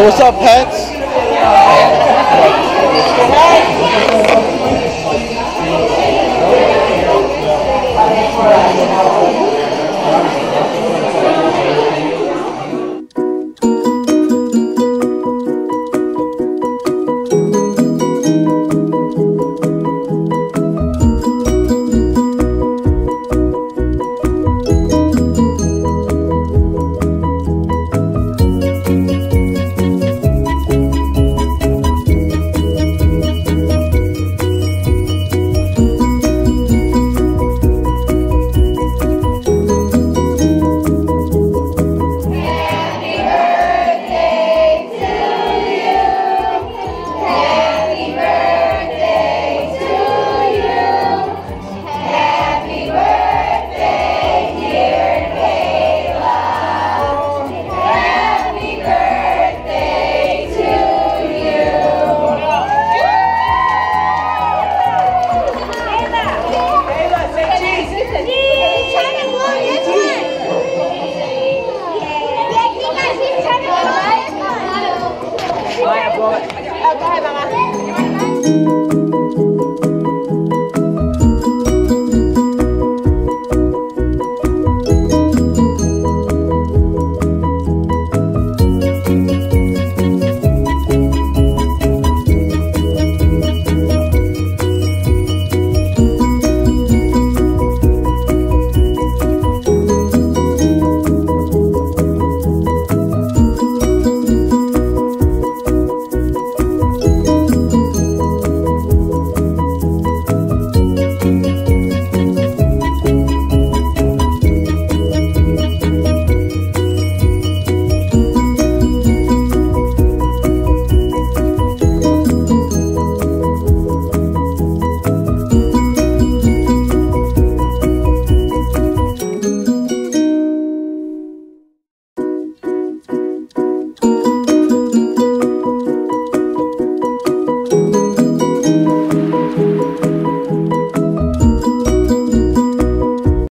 What's up, pets? 妈呀不妈妈